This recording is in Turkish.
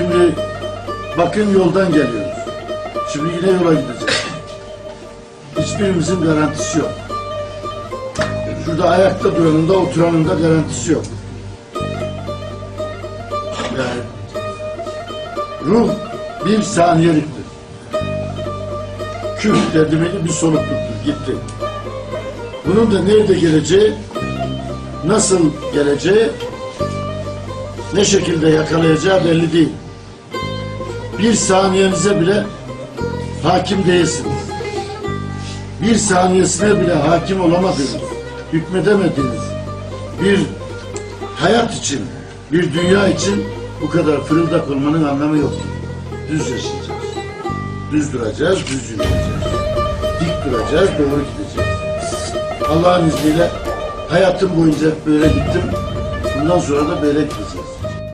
Şimdi bakın yoldan geliyoruz. Şimdi yine yola gideceğiz. Hiçbirimizin garantisi yok. Şurada ayakta duranın da oturanın da garantisi yok. Yani ruh bir saniyeliktir. Küf dedimeli bir solukluktur. Gitti. Bunun da nerede geleceği, nasıl geleceği, ne şekilde yakalayacağı belli değil. Bir saniyenize bile hakim değilsiniz. Bir saniyesine bile hakim olamadığınız, hükmedemediğiniz bir hayat için, bir dünya için bu kadar fırıldak olmanın anlamı yok. Düz yaşayacağız. Düz duracağız, düz yürüyeceğiz. Dik duracağız, doğru gideceğiz. Allah'ın izniyle hayatım boyunca böyle gittim. Bundan sonra da böyle gideceğim.